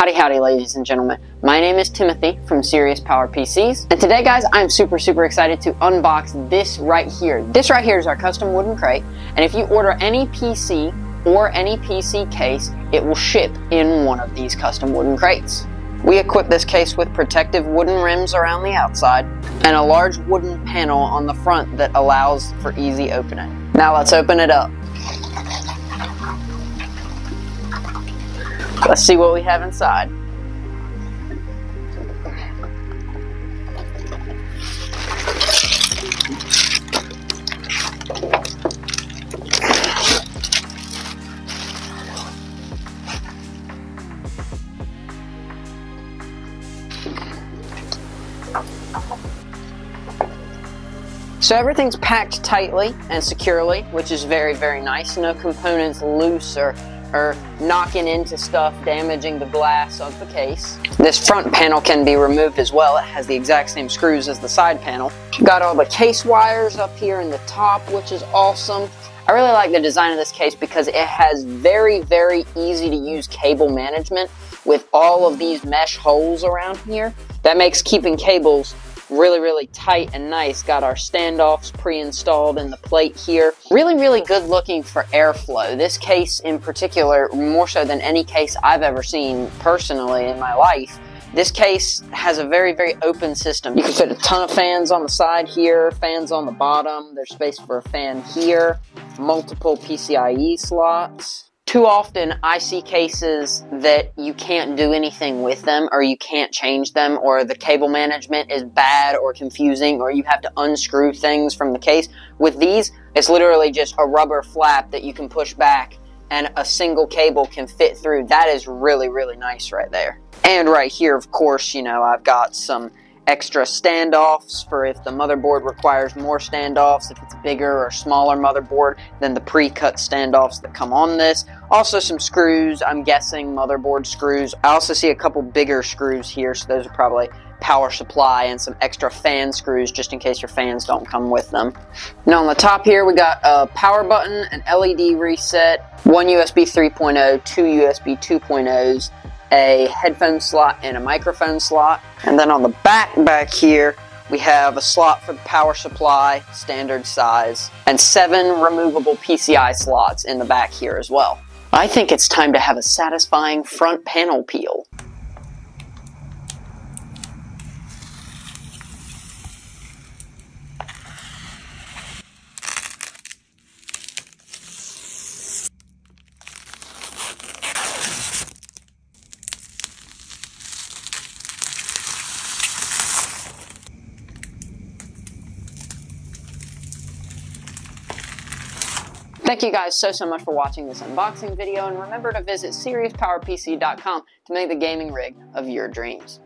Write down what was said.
Howdy howdy ladies and gentlemen, my name is Timothy from Sirius Power PCs and today guys I'm super super excited to unbox this right here. This right here is our custom wooden crate and if you order any PC or any PC case it will ship in one of these custom wooden crates. We equip this case with protective wooden rims around the outside and a large wooden panel on the front that allows for easy opening. Now let's open it up. Let's see what we have inside. So everything's packed tightly and securely, which is very, very nice. No components loose or or knocking into stuff, damaging the glass of the case. This front panel can be removed as well. It has the exact same screws as the side panel. Got all the case wires up here in the top, which is awesome. I really like the design of this case because it has very, very easy to use cable management with all of these mesh holes around here. That makes keeping cables really, really tight and nice. Got our standoffs pre-installed in the plate here. Really, really good looking for airflow. This case in particular, more so than any case I've ever seen personally in my life, this case has a very, very open system. You can fit a ton of fans on the side here, fans on the bottom. There's space for a fan here, multiple PCIe slots too often I see cases that you can't do anything with them or you can't change them or the cable management is bad or confusing or you have to unscrew things from the case. With these, it's literally just a rubber flap that you can push back and a single cable can fit through. That is really, really nice right there. And right here, of course, you know, I've got some extra standoffs for if the motherboard requires more standoffs, if it's bigger or smaller motherboard than the pre-cut standoffs that come on this. Also some screws, I'm guessing motherboard screws. I also see a couple bigger screws here, so those are probably power supply and some extra fan screws just in case your fans don't come with them. Now on the top here we got a power button, an LED reset, one USB 3.0, two USB 2.0s, a headphone slot and a microphone slot. And then on the back back here, we have a slot for the power supply, standard size, and seven removable PCI slots in the back here as well. I think it's time to have a satisfying front panel peel. Thank you guys so, so much for watching this unboxing video, and remember to visit SiriusPowerPC.com to make the gaming rig of your dreams.